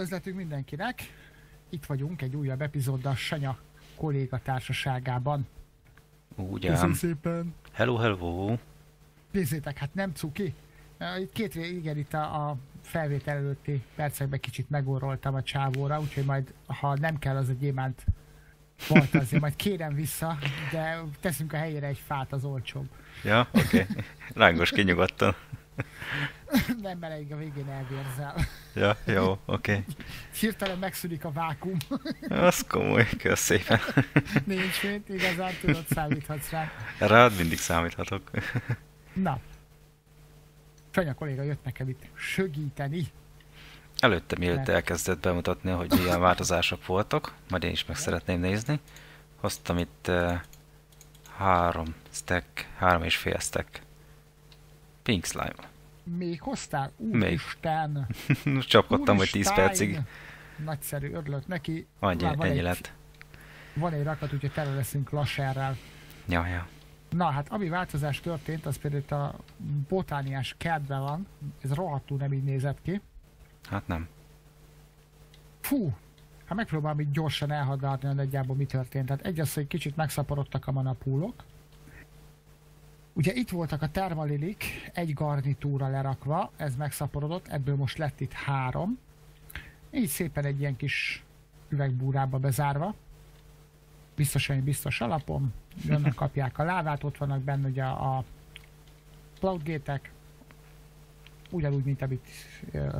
Üdvözletünk mindenkinek! Itt vagyunk egy újabb epizóddal Sanya kolléga társaságában. Úgy Köszönöm szépen! Hello, hello. Nézzétek, hát nem cuki. Itt két, igen, itt a, a felvétel előtti percekben kicsit megorroltam a csávóra, úgyhogy majd, ha nem kell az a gyémánt volt azért, majd kérem vissza, de teszünk a helyére egy fát, az olcsóbb. Ja, oké. Okay. Rángos ki nyugodtan. nem meleg a végén elvérzel. Ja, jó, oké. Okay. Hirtelen megszűnik a vákum. Az komoly, kösz szépen. Nincs mit, igazán tudod, számíthatsz rá. Rád mindig számíthatok. Na. Sanya kolléga jött nekem itt sögíteni. Előtte, mielőtt elkezdett bemutatni, hogy milyen változások voltak, majd én is meg szeretném nézni. Hoztam itt uh, három stack, három és fél stack pink slime. Még hoztál? Még. Úristen! Csapkodtam, hogy 10 Úristen! percig. Nagyszerű, örülök neki. Annyi, Már van ennyi egy, lett. Van egy rakat, úgyhogy tele leszünk lasserrel. Ja, ja. Na hát, ami változás történt, az például itt a botániás kertben van. Ez rohadtul nem így nézett ki. Hát nem. Fú, hát megpróbálom így gyorsan elhadarni, hogy nagyjából mi történt. Tehát egy az, hogy kicsit megszaporodtak a manapúlok. Ugye itt voltak a termalilik, egy garnitúra lerakva, ez megszaporodott, ebből most lett itt három. Így szépen egy ilyen kis üvegbúrába bezárva. Biztosan biztos alapom, jönnek, kapják a lávát, ott vannak benne ugye a cloudgate-ek, ugyanúgy, mint amit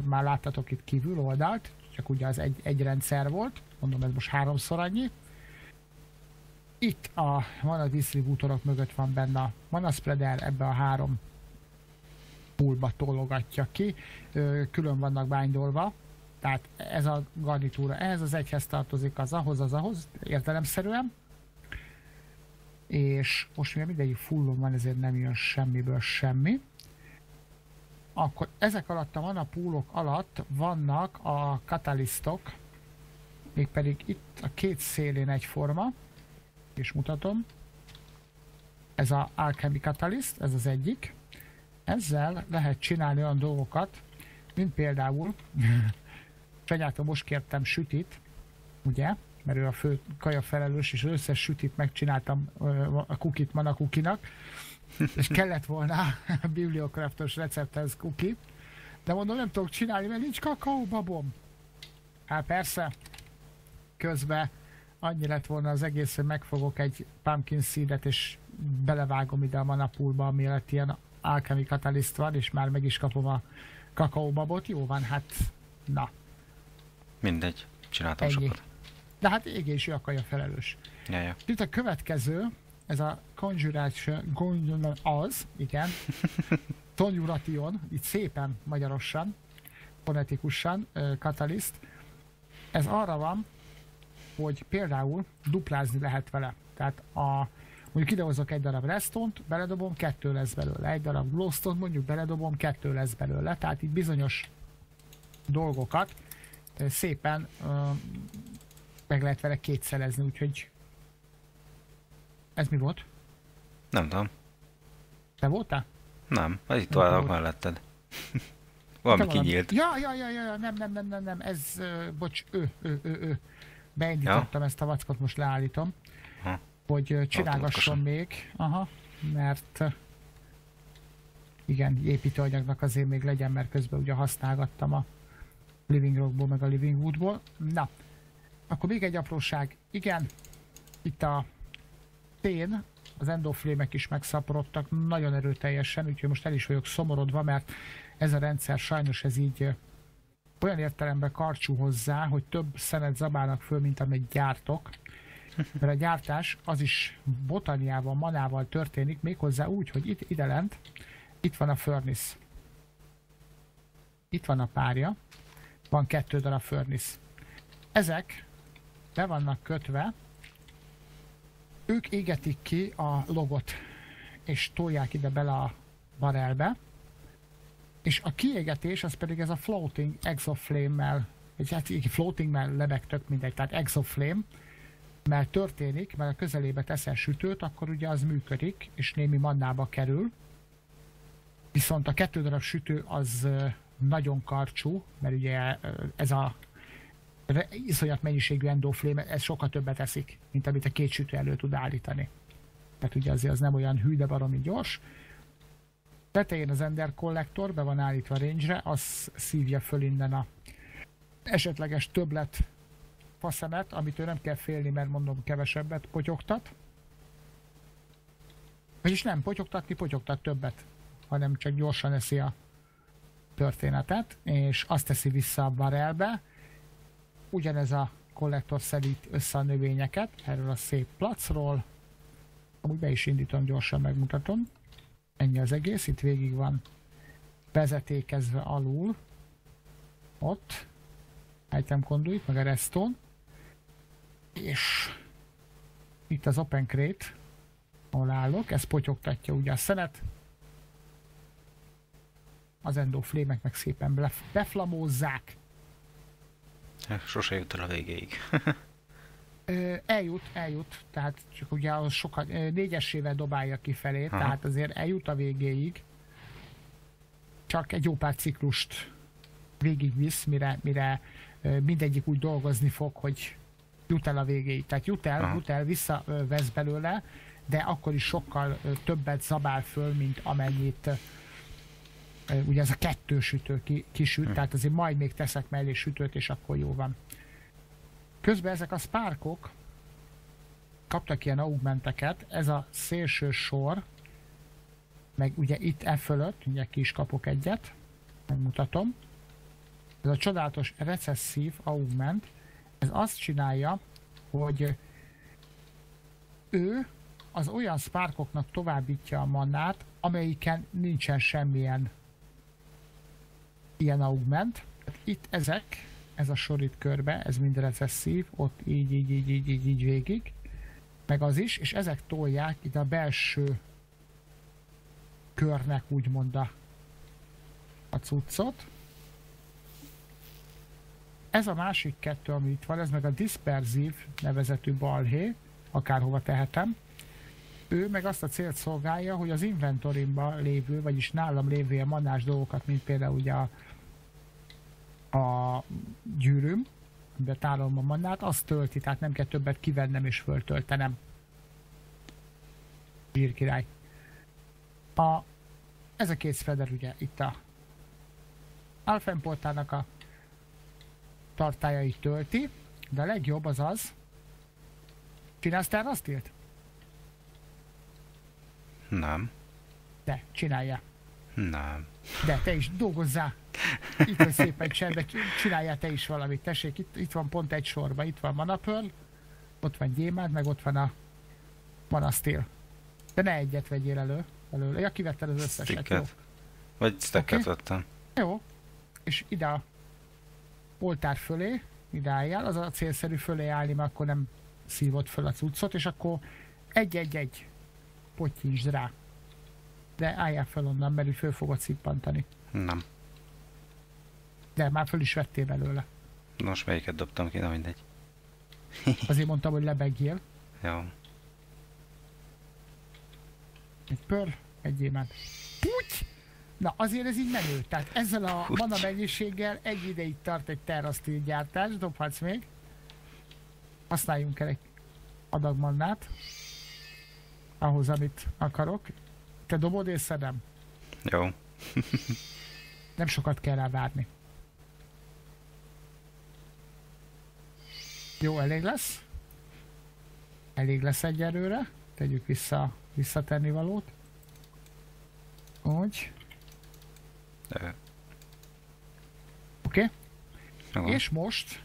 már láttatok itt kívül oldalt, csak ugye az egy, egy rendszer volt, mondom ez most háromszor annyi. Itt a mana disztribútorok mögött van benne a mana spreader, ebbe a három poolba tologatja ki, külön vannak bándolva, tehát ez a garnitúra ehhez az egyhez tartozik, az ahhoz, az ahhoz, értelemszerűen. És most mivel mindegyik fullon van, ezért nem jön semmiből semmi. Akkor ezek alatt a manapúlok alatt vannak a katalisztok, mégpedig itt a két szélén egyforma, és mutatom. Ez a Alchemy Catalyst, ez az egyik. Ezzel lehet csinálni olyan dolgokat, mint például, Fenyától most kértem sütit, ugye, mert ő a fő kaja felelős, és összes sütit megcsináltam a kukit mana kukinak, és kellett volna a bibliokraftos recepthez kuki, de mondom, nem tudok csinálni, mert nincs kakaóbabom. Hát persze, közben annyi lett volna az egész, hogy megfogok egy pumpkin seedet, és belevágom ide a manapulba, ami lett ilyen alchemy catalyst van, és már meg is kapom a kakaóbabot. Jó van, hát na, Mindegy. Csináltam ennyi. sokat. De hát égés a kaja felelős. Ja, ja. Itt a következő, ez a conjuration, az, igen, conjuration, itt szépen magyarosan, fonetikusan, kataliszt. Ez arra van, hogy például duplázni lehet vele. Tehát a, mondjuk idehozok egy darab restont, beledobom, kettő lesz belőle. Egy darab glowstone mondjuk beledobom, kettő lesz belőle. Tehát itt bizonyos dolgokat ö, szépen uh, meg lehet vele kétszerezni, úgyhogy ez mi volt? Nem tudom. Te voltál? Nem, ez itt volt. melletted. Valami kinyílt. Ja, ja, ja, ja, nem, nem, nem, nem, nem, ez, ö, bocs, ő, ő, ő, ő. Beindítottam ezt a vackot, most leállítom. Aha. Hogy csinálgasson még, aha, mert igen, építőanyagnak azért még legyen, mert közben ugye használgattam a Living Rockból, meg a Living Woodból. Na, akkor még egy apróság. Igen, itt a tén, az endoflémek is megszaporodtak nagyon erőteljesen, úgyhogy most el is vagyok szomorodva, mert ez a rendszer sajnos ez így olyan értelemben karcsú hozzá, hogy több szenet zabálnak föl, mint amit gyártok. Mert a gyártás az is botaniával, manával történik, méghozzá úgy, hogy itt ide lent, itt van a furnace. Itt van a párja, van kettő darab furnace. Ezek be vannak kötve, ők égetik ki a logot, és tolják ide bele a barelbe, és a kiégetés az pedig ez a floating exoflame-mel, vagy hát floating-mel lebeg tök mindegy, tehát exoflame, mert történik, mert a közelébe teszel sütőt, akkor ugye az működik, és némi mannába kerül. Viszont a kettő darab sütő az nagyon karcsú, mert ugye ez a Iszonyat mennyiségű endoflame, ez sokkal többet eszik, mint amit a két sütő elő tud állítani. Tehát ugye azért az nem olyan hű, de baromi gyors. Tetején az Ender Collector be van állítva range-re, az szívja föl innen a esetleges többlet faszemet, amit ő nem kell félni, mert mondom kevesebbet potyogtat. Vagyis nem potyogtatni, potyogtat többet, hanem csak gyorsan eszi a történetet, és azt teszi vissza a barelbe. Ugyanez a kollektor szedít össze a növényeket erről a szép placról. Amúgy be is indítom, gyorsan megmutatom. Ennyi az egész, itt végig van vezetékezve alul. Ott. Item conduit, meg a redstone. És itt az open crate, ahol állok, ez potyogtatja ugye a szenet. Az endoflémek meg szépen beflamózzák. Sose jut el a végéig. Eljut, eljut, tehát csak ugye az sokat, négyesével dobálja kifelé, Aha. tehát azért eljut a végéig. Csak egy jó pár ciklust végigvisz, mire, mire mindegyik úgy dolgozni fog, hogy jut el a végéig. Tehát jut el, Aha. jut el, visszavesz belőle, de akkor is sokkal többet zabál föl, mint amennyit ugye ez a kettő sütő ki, kisüt, Hm. tehát azért majd még teszek mellé sütőt, és akkor jó van. Közben ezek a sparkok kaptak ilyen augmenteket, ez a szélső sor, meg ugye itt e fölött, ugye ki is kapok egyet, megmutatom. Ez a csodálatos recesszív augment, ez azt csinálja, hogy ő az olyan sparkoknak továbbítja a mannát, amelyiken nincsen semmilyen ilyen augment. Itt ezek, ez a sor itt körbe, ez mind recesszív, ott így, így, így, így, így, így végig, meg az is, és ezek tolják itt a belső körnek úgymond a, a cuccot. Ez a másik kettő, ami itt van, ez meg a disperzív nevezetű balhé, akárhova tehetem. Ő meg azt a célt szolgálja, hogy az inventorimban lévő, vagyis nálam lévő manás dolgokat, mint például ugye a, a gyűrűm, amiben tárolom a mannát, azt tölti, tehát nem kell többet kivennem és föltöltenem. Zsírkirály. A, ez a két spreader ugye itt a Alfenportának a tartályait tölti, de a legjobb az az, csinálsz te azt írt? Nem. De, csinálja. Nem. De, te is dolgozzá. Itt van szépen csendben, csináljál te is valamit. Tessék, itt, itt van pont egy sorba. Itt van Manapöl, ott van Gyémád, meg ott van a Manasztél. De ne egyet vegyél elő. Belőle. Ja, kivetted az összeset. Jó. Sticket. Vagy stacket vettem. Jó. És ide a oltár fölé, ide álljál, az a célszerű fölé állni, mert akkor nem szívod föl a cuccot, és akkor egy-egy-egy pottyítsd rá. De álljál fel onnan, mert úgy föl fogod szippantani. Nem. De már föl is vettél belőle. Most melyiket dobtam ki, na mindegy. Azért mondtam, hogy lebegjél. Jó. Egy pör, egy gyémánt. Puty! Na, azért ez így menő. Tehát ezzel a Puty. mana mennyiséggel egy ideig tart egy terrasztil gyártás, dobhatsz még. Használjunk el egy adag mannát. Ahhoz, amit akarok. Te dobod és szedem. Jó. Nem sokat kell rá várni. Jó, elég lesz. Elég lesz egyelőre. Tegyük vissza, visszatenni valót. Úgy. Oké. Okay. jó. És most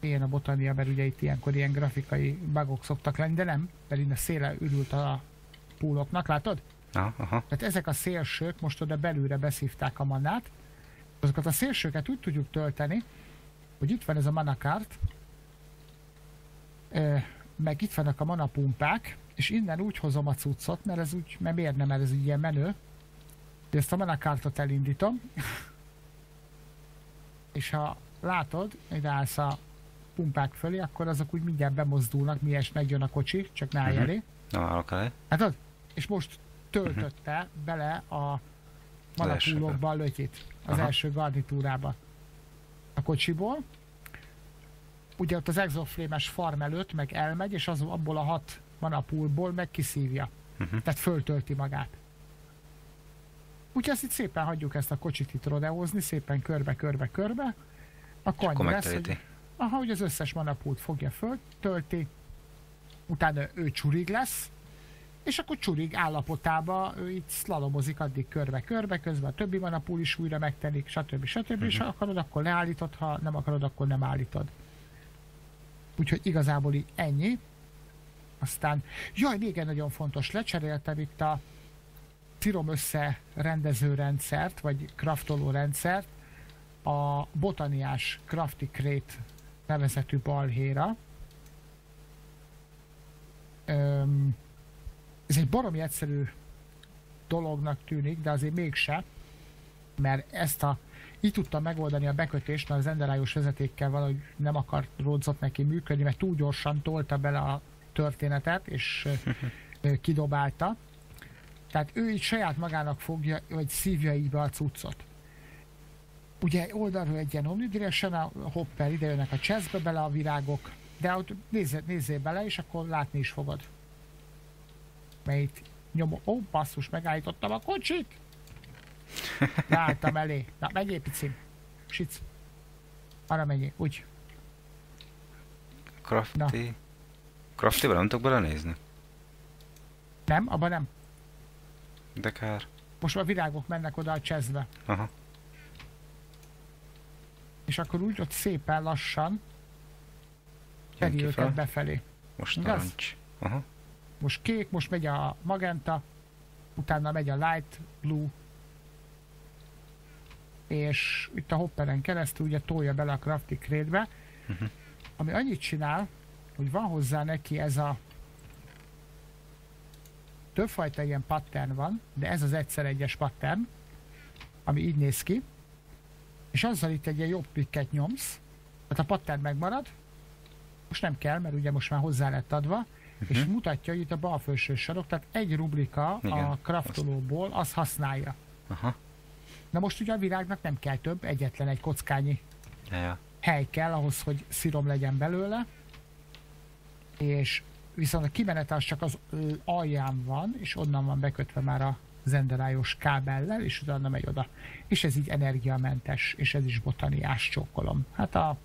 ilyen a botania, mert ugye itt ilyenkor ilyen grafikai bugok szoktak lenni, de nem, mert innen széle ürült a púloknak, látod? Aha, aha. Tehát ezek a szélsők most oda belülre beszívták a manát. Azokat a szélsőket úgy tudjuk tölteni, hogy itt van ez a manakart, ö, meg itt vannak a manapumpák, és innen úgy hozom a cuccot, mert ez úgy, mert miért nem, mert ez így ilyen menő. De ezt a manakártot elindítom, és ha látod, ide állsz a pumpák fölé, akkor azok úgy mindjárt bemozdulnak, miért megjön a kocsi, csak ne állj Mhm. elé. Na, állok elé. Látod? És most töltötte bele a manapúlokba a lötyit az Aha. első garnitúrába a kocsiból. ugye ott az exoflémes farm előtt meg elmegy, és az abból a hat manapulból meg kiszívja. Uh-huh. Tehát föltölti magát. Úgyhogy ezt itt szépen hagyjuk ezt a kocsit itt rodeózni, szépen körbe, körbe, körbe. Akkor Akkor lesz, hogy, aha, hogy az összes manapult fogja föl, tölti, utána ő csurig lesz, és akkor csurig állapotába ő itt szlalomozik addig körbe-körbe, közben a többi manapul is újra megtelik, stb. stb. Uh-huh. És ha akarod, akkor leállítod, ha nem akarod, akkor nem állítod. Úgyhogy igazából így ennyi. Aztán, jaj, még egy nagyon fontos, lecseréltem itt a Tirom összerendező rendszert, vagy kraftoló rendszert a botaniás Crafty Crate nevezetű balhéra. Öm, ez egy baromi egyszerű dolognak tűnik, de azért mégse, mert ezt a így tudtam megoldani a bekötést, mert az enderájos vezetékkel valahogy nem akart ródzott neki működni, mert túl gyorsan tolta bele a történetet, és kidobálta. Tehát ő így saját magának fogja, vagy szívja így be a cuccot. Ugye oldalról egy ilyen omnidirection, a hopper ide jönnek a chestbe bele a virágok, de ott nézzél, nézzél bele, és akkor látni is fogod. Mert itt nyomom, ó, basszus, megállítottam a kocsit! Ráálltam elé. Na, menjél, picim. Sic. Arra menjél, úgy. Crafty... Crafty-ba nem tudok belenézni? Nem, abban nem. De kár. Most a virágok mennek oda a chestbe. Aha. És akkor úgy ott szépen lassan teri őket befelé. Most Igaz? narancs. Aha. Most kék, most megy a magenta, utána megy a light blue, és itt a hopperen keresztül ugye tolja bele a crafty crate-be, Mhm. ami annyit csinál, hogy van hozzá neki ez a többfajta ilyen pattern van, de ez az egyszer egyes pattern, ami így néz ki, és azzal itt egy ilyen jobb pikket nyomsz, tehát a pattern megmarad, most nem kell, mert ugye most már hozzá lett adva, és Mhm. mutatja, hogy itt a bal felső sarok, tehát egy rubrika Igen, a craftolóból, az használja. Aha. Na most ugye a virágnak nem kell több, egyetlen egy kockányi Ja, hely kell ahhoz, hogy szirom legyen belőle, és viszont a kimenete az csak az alján van, és onnan van bekötve már a zenderájos kábellel, és utána megy oda. És ez így energiamentes, és ez is botaniás csókolom. Hát a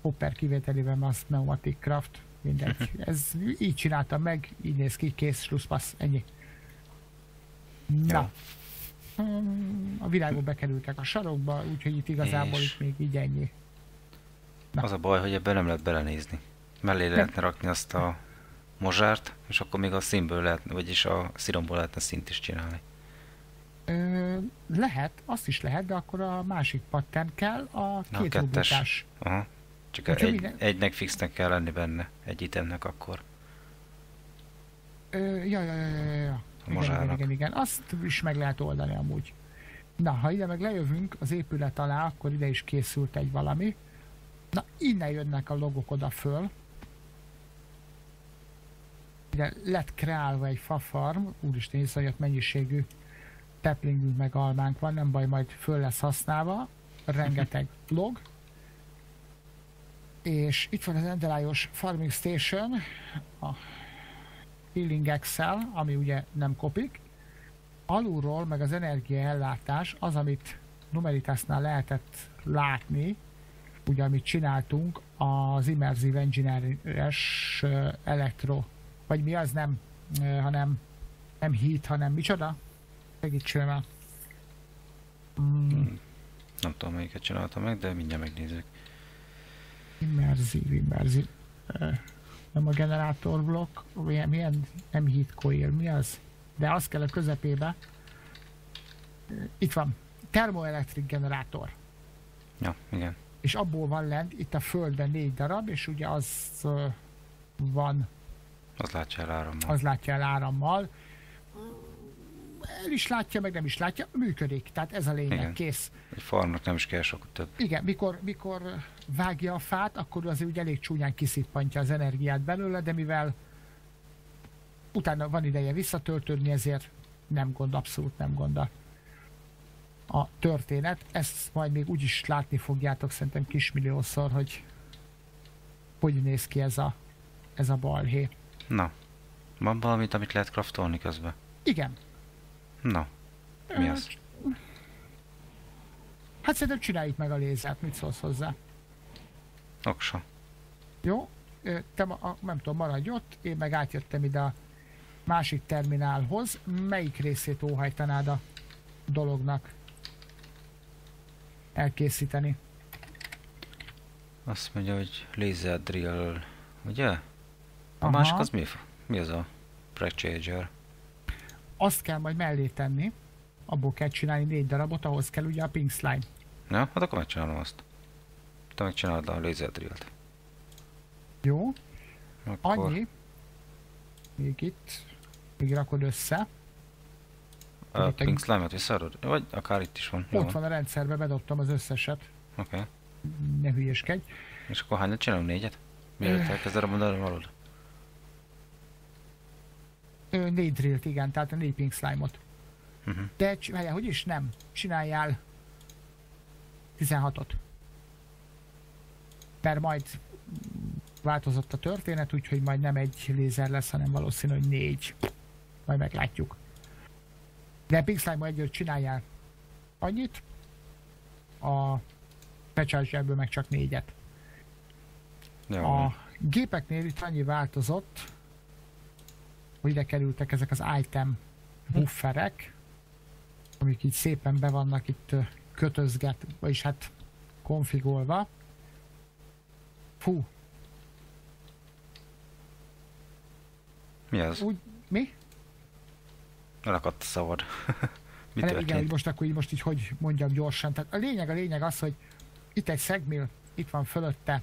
Hopper kivételében az Pneumatic Craft, mindegy. Ez így csináltam meg, így néz ki, kész, slusszpassz, ennyi. Na. A virágok bekerültek a sarokba, úgyhogy itt igazából És? itt még így ennyi. Na. Az a baj, hogy ebben nem lehet belenézni. Mellé lehetne rakni azt a mozsárt, és akkor még a színből lehet, vagyis a sziromból lehetne szint is csinálni. Ö, lehet, azt is lehet, de akkor a másik pattern kell, a Na, a két rubrikás. Aha. Csak Úgyhogy egy, egynek fixnek kell lenni benne, egy itemnek akkor. Ö, ja, ja, ja, ja, ja. Igen, igen, igen, igen. Azt is meg lehet oldani amúgy. Na, ha ide meg lejövünk az épület alá, akkor ide is készült egy valami. Na, innen jönnek a logok oda föl. Ide lett kreálva egy fafarm, úristen, iszonyat mennyiségű teplingünk meg almánk van, nem baj, majd föl lesz használva. Rengeteg log. És itt van az Endelájos Farming Station, a Healing Excel, ami ugye nem kopik. Alulról meg az energiaellátás, az, amit Numeritasnál lehetett látni, ugye amit csináltunk, az Immersive Engineering-es elektro, vagy mi az nem, hanem nem heat, hanem micsoda? Segítsél már. Mm, Nem tudom melyiket csináltam meg, de mindjárt megnézzük. Immersive. Ö, nem a generátor blokk, milyen, milyen, nem heat coil, mi az? De az kell a közepébe. Itt van, termoelektrik generátor. Ja, igen. És abból van lent, itt a földben négy darab, és ugye az van, Az látja el árammal. az látja el árammal. El is látja, meg nem is látja, működik. Tehát ez a lényeg, Igen. kész. Egy farmnak nem is kell sok több. Igen, mikor, mikor vágja a fát, akkor azért ugye elég csúnyán kiszippantja az energiát belőle, de mivel utána van ideje visszatöltődni, ezért nem gond, abszolút nem gond a, a történet. Ezt majd még úgyis látni fogjátok szerintem kismilliószor, hogy hogy néz ki ez a, ez a balhé. Na. Van valamit, amit lehet craftolni közben? Igen. Na. Mi az? Hát szerintem csináljuk meg a lézert, mit szólsz hozzá? Oksa. Jó? Te a, nem tudom, maradj ott, én meg átjöttem ide a másik terminálhoz. Melyik részét óhajtanád a dolognak elkészíteni? Azt mondja, hogy laser drill, ugye? A Aha. másik az mi? Mi az a Prechager? Azt kell majd mellé tenni, abból kell csinálni négy darabot, ahhoz kell ugye a pink slime. Ja, hát akkor megcsinálom azt. Te megcsinálod a laser drillt. Jó? Akkor... Annyi. Még itt. Még rakod össze. A egy- pink slime-ot visszaadod? Vagy akár itt is van. Jó, Ott van a rendszerbe, bedobtam az összeset. Oké. Okay. Ne hülyeskedj. És akkor hányat csinálunk? Négyet? Mielőtt elkezded a mondani valód? Négy drillt, igen, tehát a négy pink slime-ot. Uh-huh. De csinálja, hogy is nem. Csináljál 16-ot. Mert majd változott a történet, úgyhogy majd nem egy lézer lesz, hanem valószínű, hogy négy. Majd meglátjuk. De Pink Slime együtt csináljál annyit, a Pechargerből meg csak négyet. Jó. A gépeknél itt annyi változott, hogy ide kerültek ezek az item bufferek, amik így szépen be vannak itt kötözget, vagyis hát konfigolva. Fú, Mi az? úgy, mi? Elakadt a szavad. Mi Hát igen, hogy most akkor így, most így hogy mondjam gyorsan. Tehát a lényeg, a lényeg az, hogy itt egy szegmil, itt van fölötte.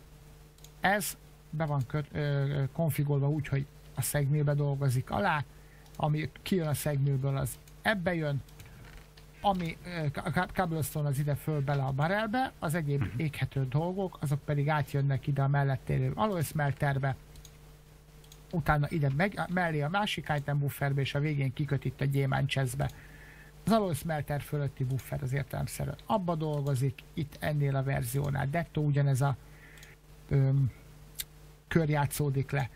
Ez be van köt, ö, konfigolva úgy, hogy a szegmilbe dolgozik alá, ami kijön a szegmilből, az ebbe jön, ami cobblestone az ide föl bele a barrelbe, az egyéb Mhm. éghető dolgok, azok pedig átjönnek ide a mellett élő alloy smelterbe, utána ide meg, mellé a másik item bufferbe, és a végén kiköt itt a gyémánt chestbe. Az alloy smelter fölötti buffer az értelemszerűen abba dolgozik, itt ennél a verziónál dettó ugyanez a öm, kör játszódik le.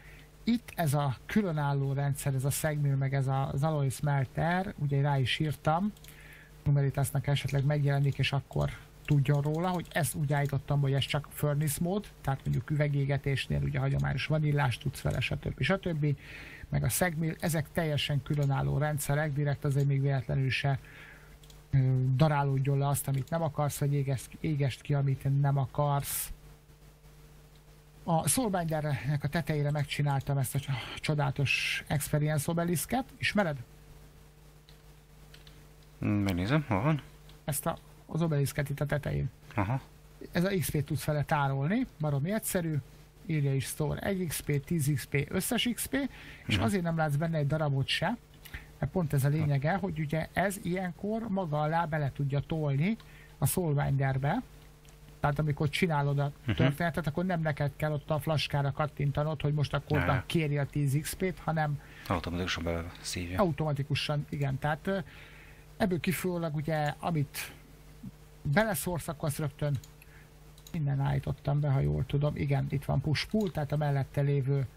Itt ez a különálló rendszer, ez a Segmill, meg ez a, az alloy smelter, ugye rá is írtam, Numeritasnak esetleg megjelenik, és akkor tudjon róla, hogy ezt úgy állítottam, hogy ez csak furnace mód, tehát mondjuk üvegégetésnél ugye hagyományos vanillás tudsz vele, stb. stb. Meg a Segmill, ezek teljesen különálló rendszerek, direkt azért még véletlenül se darálódjon le azt, amit nem akarsz, vagy égest, égest ki, amit nem akarsz. A Soulbindernek a tetejére megcsináltam ezt a csodálatos Experience obelisket. Ismered? Megnézem, hol van? Ezt a, az obelisket itt a tetején. Aha. Ez a XP-t tudsz vele tárolni, baromi egyszerű, írja is store 1 XP, 10 XP, összes XP, és Mhm. azért nem látsz benne egy darabot se, mert pont ez a lényege, hogy ugye ez ilyenkor maga alá bele tudja tolni a Soulbinderbe, tehát amikor csinálod a Mhm. történetet, akkor nem neked kell ott a flaskára kattintanod, hogy most akkor Ja, kéri a 10 XP-t, hanem Automatikusan beszívja. automatikusan, igen. Tehát ebből kifolyólag ugye, amit beleszórsz, akkor azt rögtön minden állítottam be, ha jól tudom. Igen, itt van push pull, tehát a mellette lévő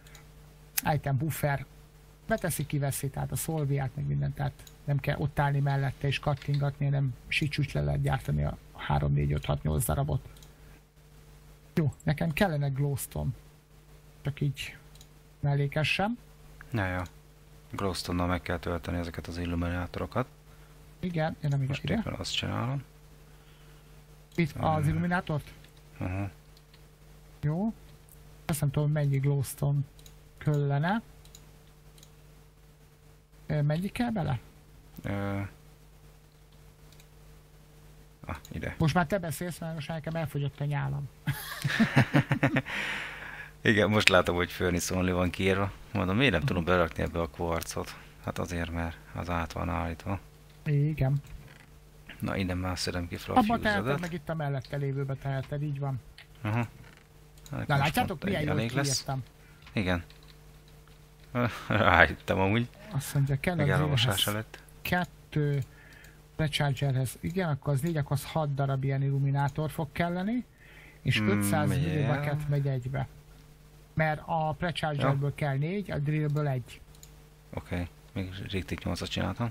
item buffer beteszi, kiveszi, tehát a szolviát, meg mindent, tehát nem kell ott állni mellette és kattingatni, hanem sicsúcs le lehet gyártani a 3, 4, 5, 6, 8 darabot. Jó, nekem kellene glowstone. Csak így mellékessem. Ja, ja. Glowstone-nal meg kell tölteni ezeket az illuminátorokat. Igen, én nem ide. Most ide. éppen azt csinálom. Itt az illuminátort? Uh-huh. Jó. Azt nem tudom, mennyi glowstone kellene. Ö, Mennyi kell bele? Ö... Ah, ide. Most már te beszélsz, mert most nekem elfogyott a nyálam. Igen, most látom, hogy Furnace Only van kiírva. Mondom, miért nem tudom berakni ebbe a kvarcot? Hát azért, mert az át van állítva. Igen. Na, innen már szedem ki Abba Fluffy teheted, meg itt a mellette lévőbe teheted, így van. Aha. Hát Na látjátok, milyen jól kiírtam. Igen. Rájöttem amúgy. Azt mondja, kell az elolvasás élehez előtt. kettő rechargerhez. Igen, akkor az négy, akkor az 6 darab ilyen illuminátor fog kelleni, és Mm, 500 megy el. millibucket megy egybe. Mert a Prechargerből kell négy, a drillből egy. Oké, okay. még riktik 8-at csináltam.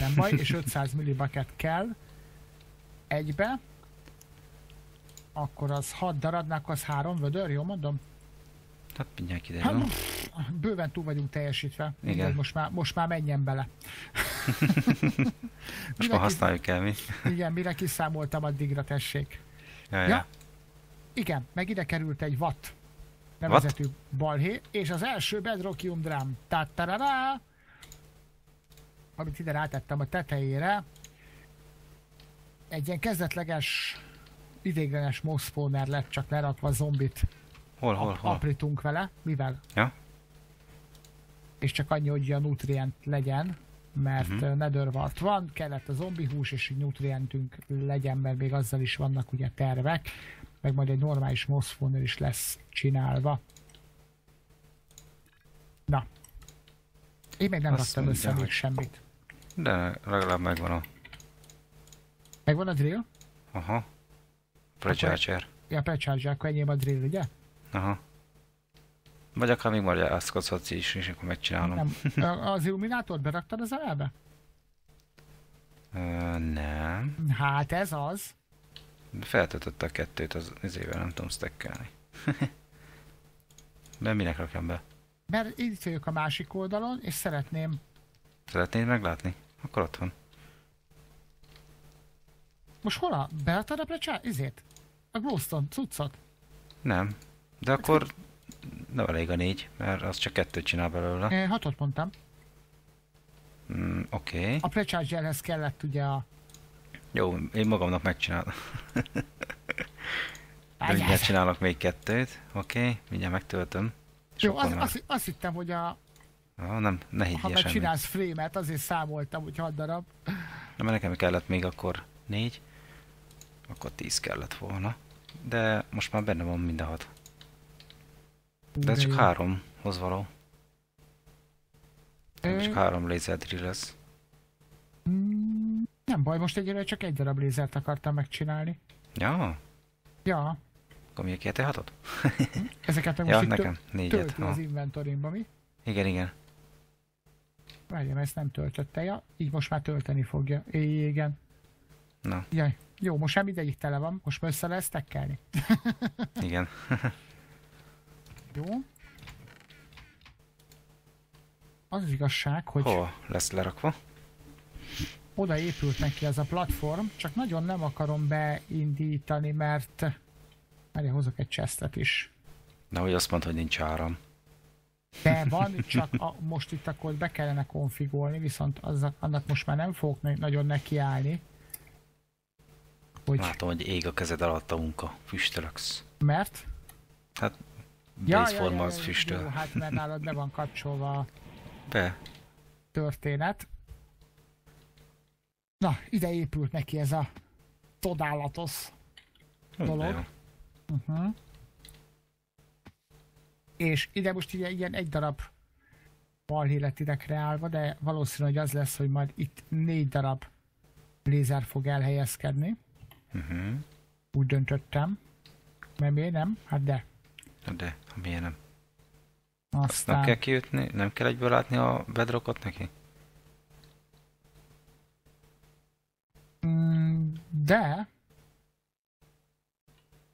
Nem baj, és 500 millibaket kell egybe. Akkor az 6 darabnak, az 3 vödör, jó mondom? Hát mindjárt kiderül. Hát, bőven túl vagyunk teljesítve. Igen. Mindegy, Most már, most már menjen bele. Most már használjuk el mi. Igen, mire kiszámoltam, addigra tessék. Ja, Ja. Igen, meg ide került egy watt nevezetű balhé, és az első Bedrockium drum. Tattarará! Amit ide rátettem a tetejére, egy ilyen kezdetleges idéglenes moszpóner lett csak lerakva zombit Hol, hol, hol? aprítunk vele, mivel? Ja? És csak annyi, hogy a nutrient legyen, mert Mhm. uh-huh. netherwart van, kellett a zombi hús, és egy nutrientünk legyen, mert még azzal is vannak ugye tervek, meg majd egy normális moszfóner is lesz csinálva. Na. Én még nem Azt raktam mondja, össze még hogy- semmit. De legalább megvan a... Megvan a drill? Aha. Precharger. Ja, precharge, akkor enyém a drill, ugye? Aha. Vagy akár még magyarázkodsz is, és akkor megcsinálom. Nem. Az illuminátort beraktad az elbe? Ö, nem. Hát ez az. Feltöltötte a kettőt az izével, nem tudom stackelni. De minek rakjam be? Mert itt vagyok a másik oldalon, és szeretném Szeretnéd meglátni? Akkor ott van. Most hol a? Beadtad a precsá? Izét? A glowstone cuccot? Nem. De akkor nem elég a négy, mert az csak kettőt csinál belőle. Én hatot mondtam. Mm, Oké. Okay. A prechargerhez kellett ugye a... Jó, én magamnak megcsinálom. Mindjárt csinálok még kettőt. Oké, okay. mindjárt megtöltöm. Jó, akkor az, azt, azt hittem, hogy a, Ah, nem, ne ha higgyél meg semmit. csinálsz frame-et, azért számoltam, hogy 6 darab. Na, mert nekem kellett még akkor négy. Akkor tíz kellett volna. De most már benne van minden hat. De ez csak jó. háromhoz való. Ö, Csak három laser drill lesz. mm, Nem baj, most egyelőre csak egy darab lézert akartam megcsinálni. Ja, Ja, akkor még két hatot? ezeket meg Ja, most itt nekem négyet. tölti Ha. az inventorimba, mi? Igen, igen. Várjál, ezt nem töltötte. Ja, így most már tölteni fogja. É, igen. Na, Jaj, jó, most sem mindegyik tele van, most már össze lesz tekkelni. igen. Jó. Az az igazság, hogy Hova lesz lerakva? oda épült neki ez a platform, csak nagyon nem akarom beindítani, mert... Várjál, hozok egy chestet is. De hogy azt mondta, hogy nincs áram. De van, csak a, most itt akkor be kellene konfigolni, viszont az, annak most már nem fogok na- nagyon nekiállni. Hogy, Látom, hogy ég a kezed alatt a munka. Füstölöksz. mert? Blazeforma az füstöl. Jó, hát mert nálad be van kapcsolva a Be. történet. Na, ide épült neki ez a csodálatos Hm, Dolog. Uh-huh. És ide most ugye ilyen egy darab balhé lett ide kreálva, de valószínű, hogy az lesz, hogy majd itt négy darab lézer fog elhelyezkedni. Uh-huh. Úgy döntöttem. Mert miért nem? Hát de. De, miért nem? Azt Aztán... nem kell kiütni? Nem kell egyből látni a bedrockot neki? Mm, de...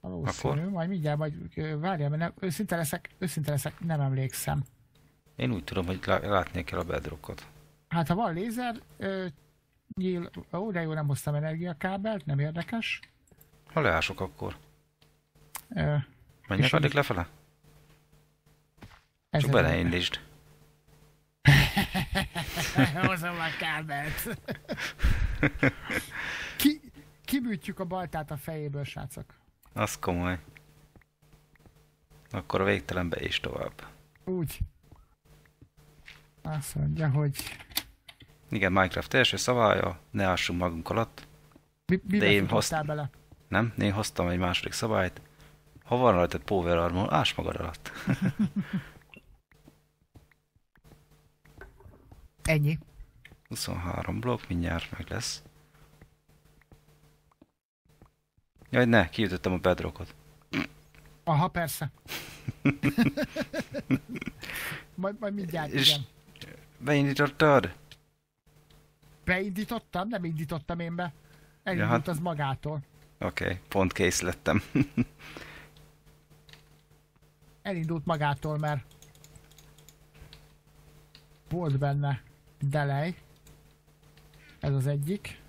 Valószínű, Akkor? majd mindjárt, majd várjál, mert nem, őszinte leszek, őszinte leszek, nem emlékszem. Én úgy tudom, hogy lá- látni kell a bedrockot. Hát ha van lézer, ö, nyíl, ó, de jó, nem hoztam energiakábelt, nem érdekes. Ha leások, akkor Ö, menjek addig így- lefele? Csak beleindítsd. Hozom a kábelt. Ki, kibűtjük a baltát a fejéből, srácok. Az komoly. Akkor a végtelenbe és tovább. Úgy. Azt mondja, hogy Igen, Minecraft első szabálya, ne ássunk magunk alatt. mi, mibe De én hoztam- bele? Nem? Én hoztam egy második szabályt. Ha van rajtad Power Armor, áss magad alatt. Ennyi. 23 blokk, mindjárt meg lesz. Jaj, ne, kiütöttem a bedrockot. Aha, persze. majd, majd mindjárt, És- igen. Beindítottad? Beindítottam? Nem indítottam én be. Elindult Ja, hát- az magától. Oké, okay, pont kész lettem. Elindult magától, mert volt benne delay. Ez az egyik.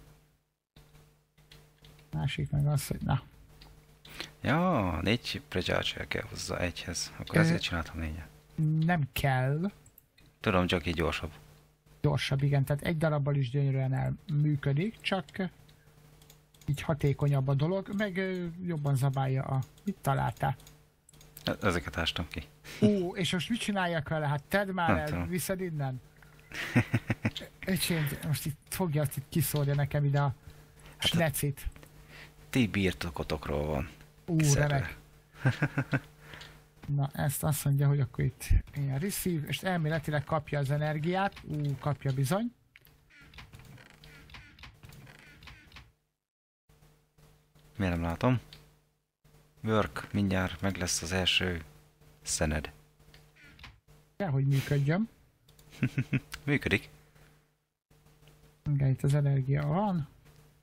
Másik meg az, hogy na, ja, négy prejárcsel kell hozzá egyhez. Akkor Ö- ezért csináltam négyet. nem kell. Tudom, csak így gyorsabb. Gyorsabb, igen, tehát egy darabbal is gyönyörűen elműködik, csak így hatékonyabb a dolog, meg jobban zabálja a... Mit találtál? E- Ezeket ástam ki. Ó, és most mit csináljak vele? Hát tedd már Nem el, tudom. viszed innen? Öcsém, most itt fogja, azt itt kiszórja nekem ide a Hát snecit. Ti birtokotokról van. Ú, remek. Na, ezt azt mondja, hogy akkor itt ilyen receive, és elméletileg kapja az energiát. Ú, kapja bizony. Miért nem látom? Work, mindjárt meg lesz az első szened. Kell, hogy működjön. Működik. Igen, itt az energia van.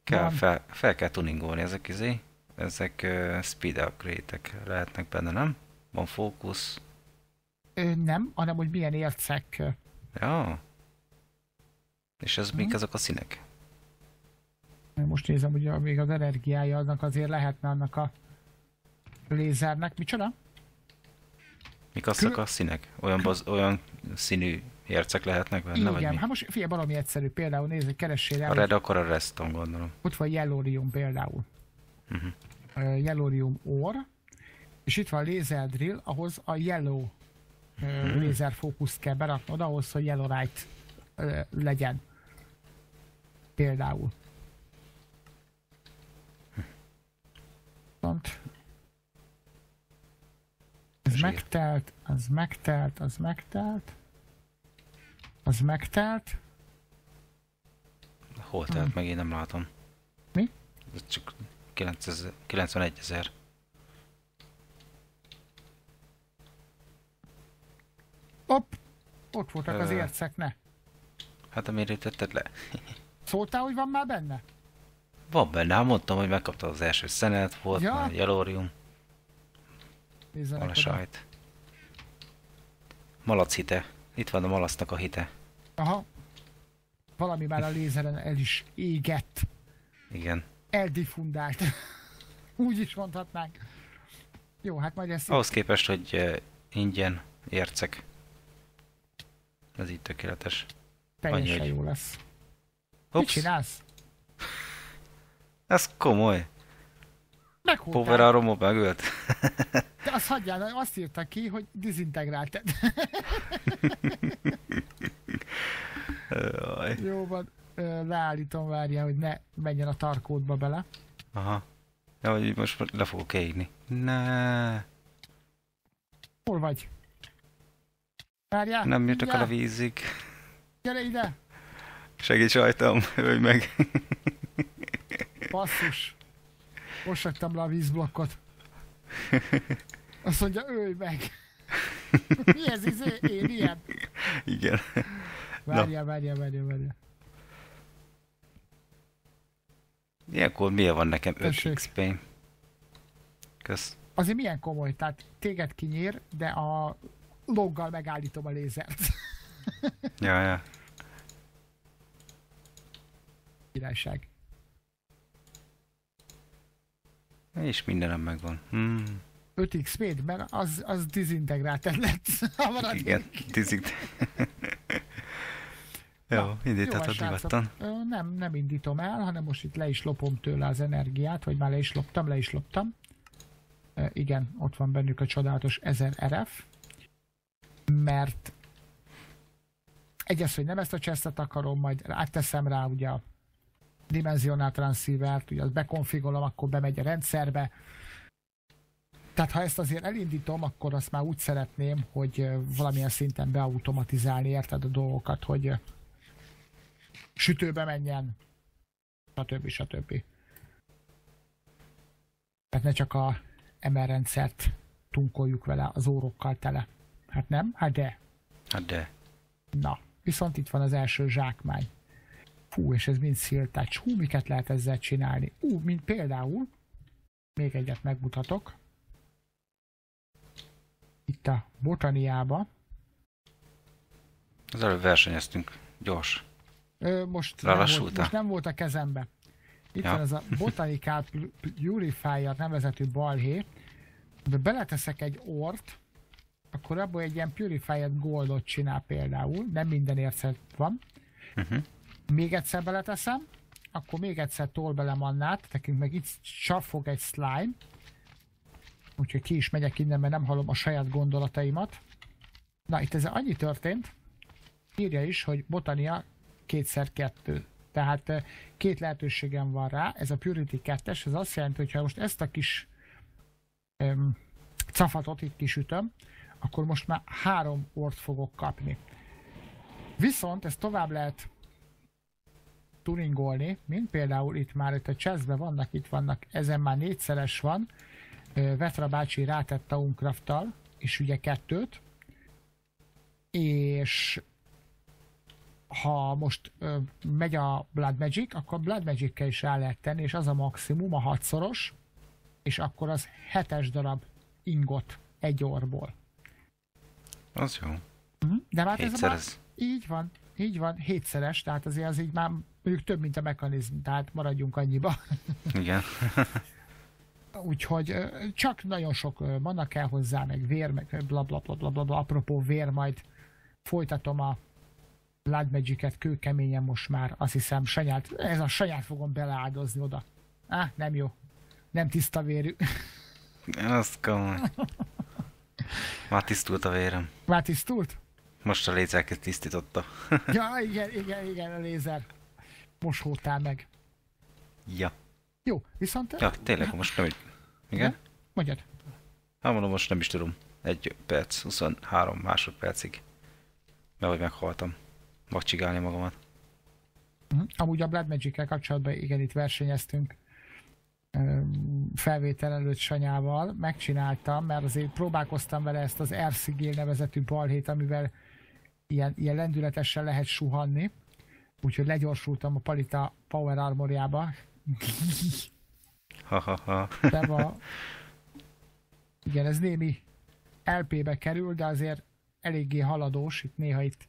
Kell, fel, fel kell tuningolni ezek izé. Ezek uh, speed upgrade-ek lehetnek benne, nem? Van fókusz. Ö, nem, hanem hogy milyen ércek. Ja. És ez mik Mhm. azok a színek? Most nézem, hogy még az energiája annak azért lehetne annak a lézernek. Micsoda? Mik azok Kül- a színek? Olyan, baz, olyan színű ércek lehetnek benne, vagy Igen, mi? hát most figyelj, valami egyszerű. Például nézd, keressél el, A red akkor a reston gondolom. ott van Yellorium például. Mhm. uh, Yellorium Ore, és itt van Laser Drill, ahhoz a Yellow uh, Mhm. laser fókuszt kell beraknod ahhoz, hogy Yellowite uh, legyen. Például. Pont. Ez megtelt, az megtelt, az megtelt. Az megtelt. Hol telt meg, én nem látom. Mi? Ez csak 9000 91 ezer. Hopp! Ott voltak az Ö. ércek, ne. Hát miért ütötted le? Szóltál, hogy van már benne? Van benne, hát mondtam, hogy megkaptad az első szenet, volt Ja. már Yellorium, Nézzenek van a sajt. Malac hite. Itt van a malasznak a hite. Aha. Valami már a lézeren el is égett. Igen. Eldifundált. Úgy is mondhatnánk. Jó, hát majd ezt Ahhoz képest, hogy uh, ingyen ércek. Ez így tökéletes. teljesen annyi, jó lesz. Mit Ups, csinálsz? ez komoly. Power Meghúztál. Aromó megölt. De azt hagyjál, azt írta ki, hogy dizintegráltad. Jó van. Leállítom, várja, hogy ne menjen a tarkódba bele. Aha. Ja, hogy most le fogok égni. Ne, Hol vagy? Várjál. nem jutok el a vízig. Gyere ide! Segíts rajtam, ölj meg. Basszus. Most raktam le a vízblokkot. Azt mondja, ölj meg. Mi ez izé? Én ilyen? Igen. Várjál, várjál, várjál, várjál. Ilyenkor miért van nekem 5 Tessék. XP? Kösz. Azért milyen komoly, tehát téged kinyír, de a loggal megállítom a lézert. Ja, ja. Királyság. És mindenem megvan. Hmm. 5 XP-d, mert az, az dizintegrált lett. Igen, tízig. Jó, indíthatod srácok. nyugodtan. Nem, nem indítom el, hanem most itt le is lopom tőle az energiát, vagy már le is loptam, le is loptam. Ö, Igen, ott van bennük a csodálatos 1000 RF. Mert egyes, hogy nem ezt a chestet akarom, majd átteszem rá ugye a dimenzionál transceivert, ugye azt bekonfigolom, akkor bemegy a rendszerbe. Tehát ha ezt azért elindítom, akkor azt már úgy szeretném, hogy valamilyen szinten beautomatizálni, érted a dolgokat, hogy sütőbe menjen, stb. stb. Tehát ne csak a MR rendszert tunkoljuk vele az órokkal tele. Hát nem? Hát de. Hát de. Na, viszont itt van az első zsákmány. Fú, és ez mind sziltács. Hú, miket lehet ezzel csinálni? Ú, mint például, még egyet megmutatok. Itt a botaniába. Az előbb versenyeztünk. Gyors. Ö, most, nem volt, most nem volt a kezembe. Itt Ja. van ez a Botanical Purifier nevezetű balhé. De beleteszek egy ort, akkor abból egy ilyen Purified Goldot csinál például. Nem minden ércet van. Uh-huh. Még egyszer beleteszem, akkor még egyszer tol bele mannát, nekünk meg itt csafog egy slime. Úgyhogy ki is megyek innen, mert nem hallom a saját gondolataimat. Na, itt ez annyi történt, írja is, hogy botania kétszer kettő. Tehát eh, két lehetőségem van rá, ez a Purity 2-es, ez azt jelenti, hogy ha most ezt a kis um, cafatot itt kisütöm, akkor most már három ort fogok kapni. Viszont ezt tovább lehet tuningolni, mint például itt már itt a chestben vannak, itt vannak, ezen már négyszeres van, Vetra bácsi rátett Tauncraft-tal, és ugye kettőt, és ha most ö, megy a Blood Magic, akkor Blood Magic-kel is rá lehet tenni, és az a maximum, a hatszoros, és akkor az hetes darab ingot egy orból. Az jó. Mhm. De hát ez már, így van, így van, hétszeres, tehát azért az így már mondjuk több, mint a mechanizm, tehát maradjunk annyiba. Igen. Úgyhogy csak nagyon sok mana kell hozzá, meg vér, meg bla bla bla bla bla, bla. apropó vér, majd folytatom a Blood Magic-et kőkeményen most már, azt hiszem, sanyát, ez a sanyát fogom beleáldozni oda. Á, nem jó. Nem tiszta vérű. Az komoly. Már tisztult a vérem. Már tisztult? Most a lézerket tisztította. Ja, igen, igen, igen, a lézer. Mosódtál meg. ja. Jó, viszont... Ja, tényleg, most nem így. Igen? Mondjad. Hát mondom, most nem is tudom. Egy perc, 23 másodpercig. Mert hogy meghaltam. Vakcsigálni magamat. Mhm. Amúgy a Blood magic kapcsolatban igen, itt versenyeztünk öm, felvétel előtt Sanyával, megcsináltam, mert azért próbálkoztam vele ezt az Erszigél nevezetű balhét, amivel ilyen, ilyen lendületesen lehet suhanni, úgyhogy legyorsultam a Palita Power Armorjába, Ha-ha-ha. de a... Igen, ez némi LP-be kerül, de azért eléggé haladós, itt néha itt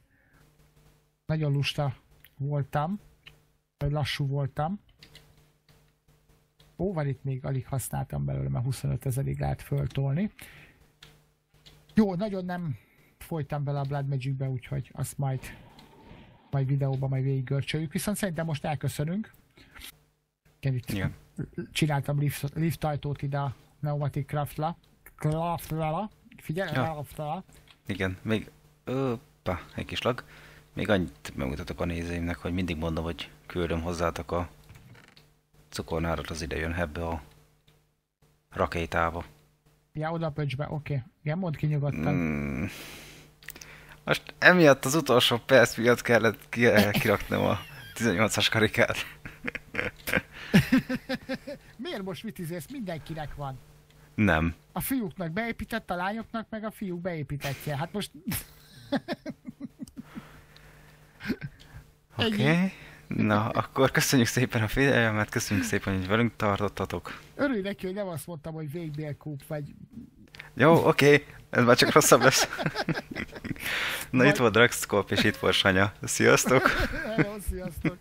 nagyon lusta voltam, vagy lassú voltam. Ó, van itt még alig használtam belőle, mert 25 ezerig lehet föltolni. Jó, nagyon nem folytam bele a Blood Magic-be, úgyhogy azt majd majd videóban majd végiggörcsöljük. Viszont szerintem most elköszönünk. Igen, itt Igen. csináltam lift, lift ajtót ide a Pneumatic Craft-la. Craft-la. Figyelj, Ja. Igen, még... Öppa, egy kis lag. Még annyit megmutatok a nézőimnek, hogy mindig mondom, hogy küldöm hozzátok a cukornárat, az ide jön ebbe a rakétába. Ja, oda pöcsbe, oké. Okay. Igen, mondd ki nyugodtan. Mm. Most emiatt az utolsó perc miatt kellett ki, kiraknom a 18-as karikát. Miért most mit izélsz? Mindenkinek van. Nem. A fiúknak beépített, a lányoknak meg a fiúk beépítetje. Hát most Oké. Okay. Na, akkor köszönjük szépen a figyelmet, köszönjük szépen, hogy velünk tartottatok. örülj neki, hogy nem azt mondtam, hogy végbélkúp, vagy Jó, oké, okay. ez már csak rosszabb lesz. Na Majd- itt volt Dragscorp és itt volt Sanya. Sziasztok! Hello, sziasztok!